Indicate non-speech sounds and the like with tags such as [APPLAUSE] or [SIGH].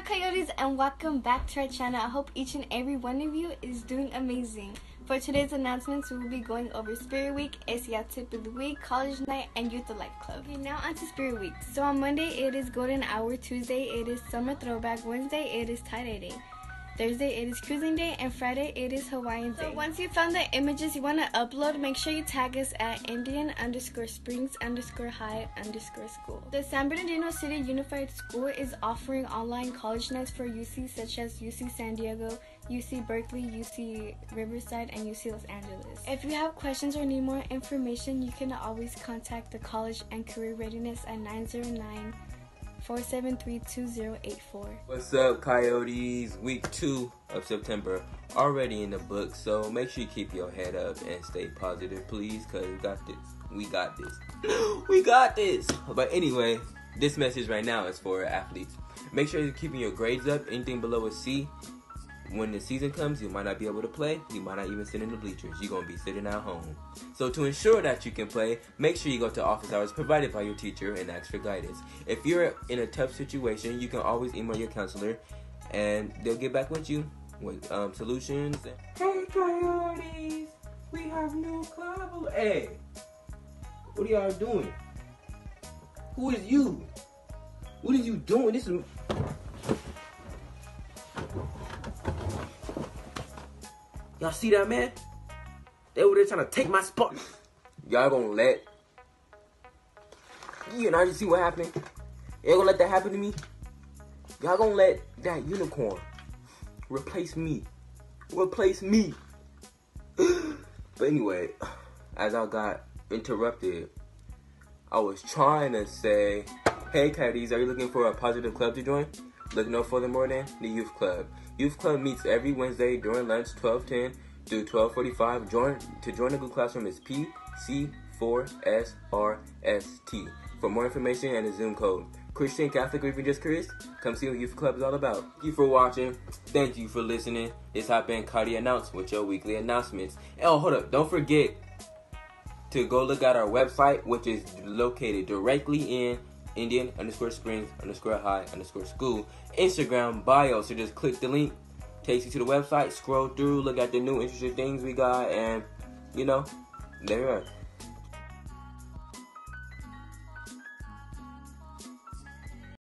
up, coyotes, and welcome back to our channel. I hope each and every one of you is doing amazing. For today's announcements, we will be going over Spirit Week, ACL Tip of the Week, College Night, and Youth Life Club. Okay, now on to Spirit Week. So on Monday, it is Golden Hour. Tuesday, it is Summer Throwback. Wednesday, it is Tie Dye Day. Thursday it is cruising day and Friday it is Hawaiian day. So once you found the images you want to upload, make sure you tag us at Indian underscore Springs underscore High underscore School. The San Bernardino City Unified School is offering online college nights for UC such as UC San Diego, UC Berkeley, UC Riverside, and UC Los Angeles. If you have questions or need more information, you can always contact the College and Career Readiness at 909- 4732084. What's up, Coyotes? Week two of September already in the book, so make sure you keep your head up and stay positive, please, because we got this. We got this. [GASPS] we got this. But anyway, this message right now is for athletes. Make sure you're keeping your grades up. Anything below a C when the season comes, you might not be able to play. You might not even sit in the bleachers. You're going to be sitting at home. So, to ensure that you can play, make sure you go to office hours provided by your teacher and ask for guidance. If you're in a tough situation, you can always email your counselor and they'll get back with you with um, solutions. Hey, Coyotes! We have new club. Hey! What are y'all doing? Who is you? What are you doing? This is. Y'all see that, man? They were there trying to take my spot. Y'all gonna let... You know, I just see what happened. Y'all gonna let that happen to me? Y'all gonna let that unicorn replace me. Replace me. [GASPS] but anyway, as I got interrupted, I was trying to say, hey, Caddies, are you looking for a positive club to join? Look no further more than the Youth Club. Youth Club meets every Wednesday during lunch, 1210 through 1245. Join to join the Google Classroom is PC4SRST. For more information and a Zoom code, Christian, Catholic, or even just curious, come see what Youth Club is all about. Thank you for watching. Thank you for listening. This has been Cardi Announce with your weekly announcements. Oh, hold up. Don't forget to go look at our website, which is located directly in Indian underscore Springs underscore High underscore School. Instagram bio. So just click the link, takes you to the website, scroll through, look at the new interesting things we got, and you know, there you are.